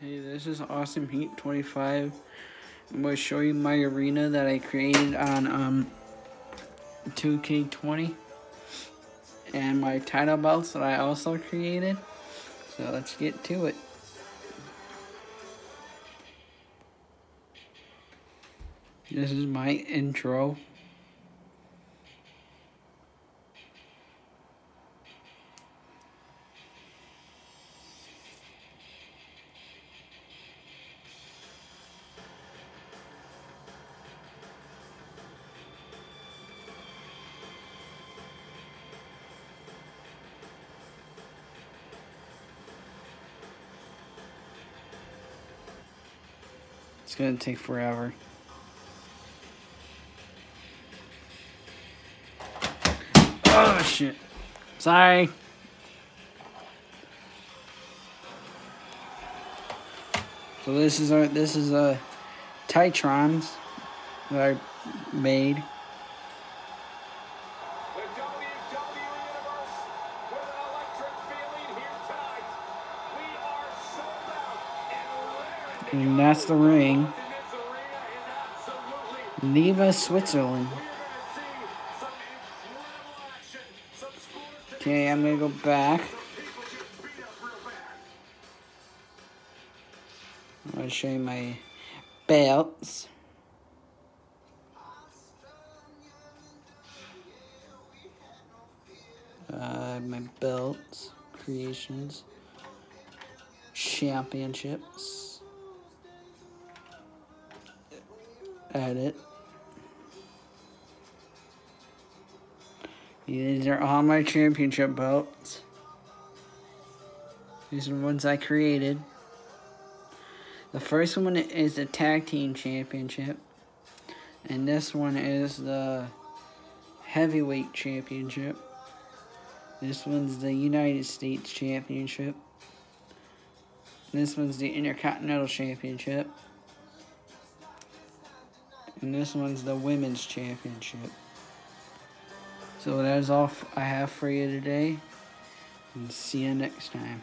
Hey, this is Awesome Heat 25. I'm going to show you my arena that I created on um, 2K20 and my title belts that I also created. So let's get to it. This is my intro. It's gonna take forever. Oh shit. Sorry. So this is our this is a TitanTrons that I made. And that's the ring. Neva, Switzerland. Okay, I'm gonna go back. I'm gonna show you my belts. Uh, my belts, creations, championships, edit. These are all my championship belts. These are the ones I created. The first one is the Tag Team Championship. And this one is the Heavyweight Championship. This one's the United States Championship. This one's the Intercontinental Championship. And this one's the Women's Championship. So that is all I have for you today. And see you next time.